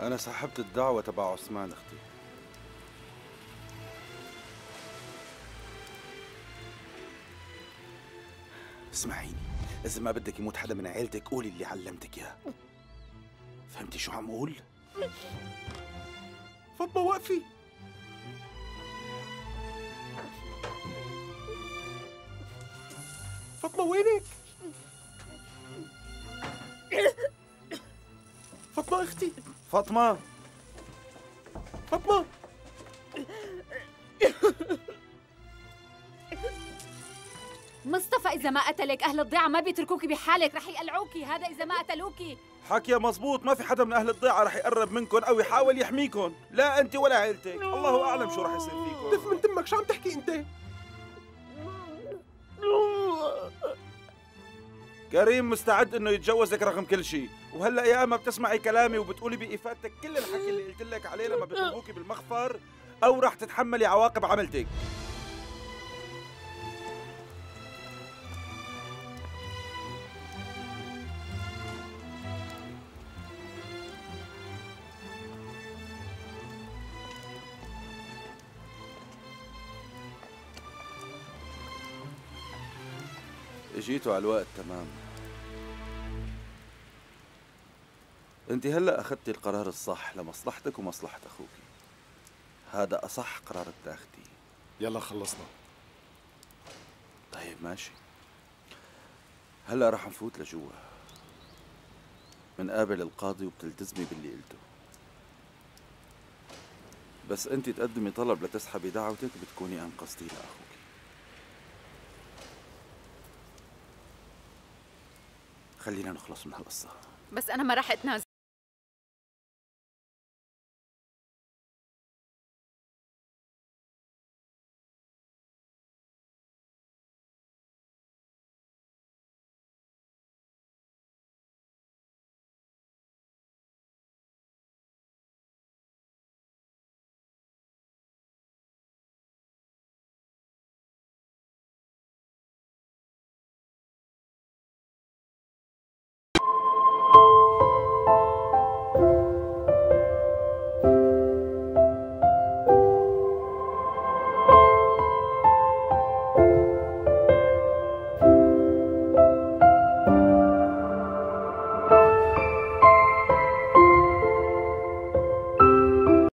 أنا سحبت الدعوة تبع عثمان أختي اسمعيني إذا ما بدك يموت حدا من عيلتك قولي اللي علمتك إياه فهمتي شو عم أقول؟ فاطمة وقفي فاطمة وينك؟ فاطمة أختي فاطمة. فاطمة. مصطفى إذا ما قتلك أهل الضيعة ما بيتركوكي بحالك. رح يقلعوكي هذا إذا ما قتلوكي. حكي مزبوط ما في حدا من أهل الضيعة رح يقرب منكم أو يحاول يحميكم لا أنت ولا عيلتك. الله أعلم شو رح يصير فيكم دف من تمك شو عم تحكي أنت؟ كريم مستعد إنه يتجوزك رغم كل شيء. وهلأ يا أما بتسمعي كلامي وبتقولي بإفادتك كل الحكي اللي قلت لك عليه لما بيضربوكي بالمخفر أو رح تتحملي عواقب عملتك. اجيتوا على الوقت تمام. انت هلا اخذتي القرار الصح لمصلحتك ومصلحة أخوك هذا اصح قرار بتاخديه يلا خلصنا. طيب ماشي. هلا رح نفوت لجوا. منقابل القاضي وبتلتزمي باللي قلته. بس انت تقدمي طلب لتسحبي دعوتك بتكوني انقذتي لأخوك. خلينا نخلص من هالقصة بس أنا ما رح أتنازل